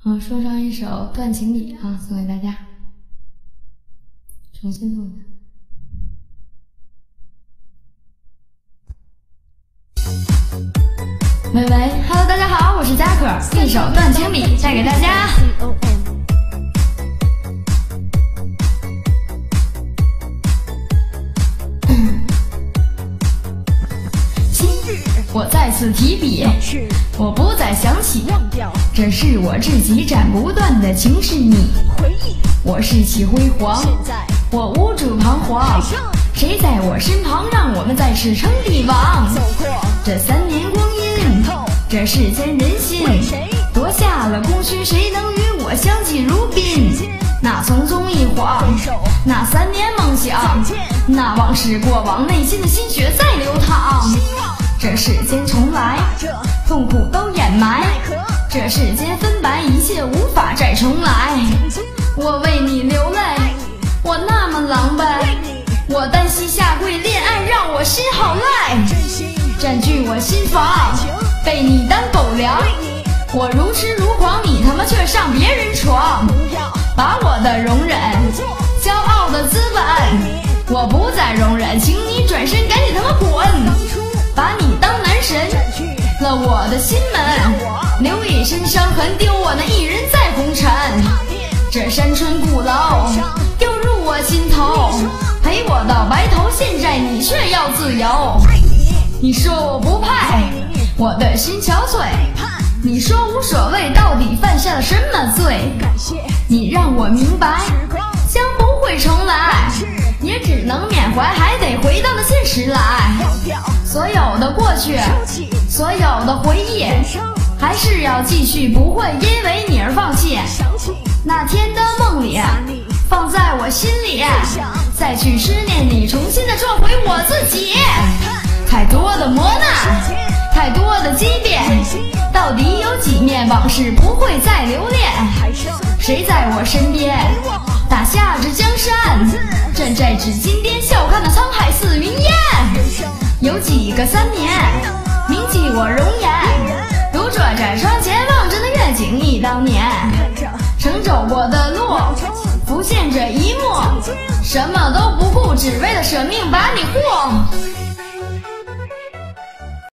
好，说上一首《断情笔》啊，送给大家，重新录的。喂喂，Hello，大家好，我是佳可，一首《断情笔》带给大家。今日我再次提笔，我不再想起，这是我自己斩不断的情是你回忆。我士气辉煌，现在我无助彷徨，谁在我身旁，让我们再次称帝王？走过这三年光阴，这世间人心为谁，夺下了功勋，谁能与我相敬如宾？那匆匆一晃，那三年梦想，那往事过往，内心的心血在流淌。这世间重来，痛苦都掩埋。这世间分白，一切无法再重来。我为你流泪，我那么狼狈。我单膝下跪，恋爱让我心好累。占据我心房，被你当狗粮。我如痴如狂，你他妈却上别人床。把我的容忍，骄傲的资本，我不再容忍，请你转身，赶紧他妈滚。把你当男神，了我的心门，留一身伤痕，丢我那一人在红尘。这山川古楼又入我心头，陪我到白头，现在你却要自由。你说我不配，我的心憔悴。你说无所谓，到底犯下了什么罪？你让我明白，将不会重来，也只能缅怀，还得回到那现实来。所有的过去，所有的回忆，还是要继续，不会因为你而放弃。那天的梦里，放在我心里，再去思念你，重新的做回我自己。太多的磨难，太多的激变，到底有几面往事不会再留恋？谁在我身边打下这江山，站在紫金边，笑看那沧海似云烟。有几个三年铭记我容颜，独坐在窗前望着那愿景忆当年，曾走过的路浮现着一幕，什么都不顾，只为了舍命把你护。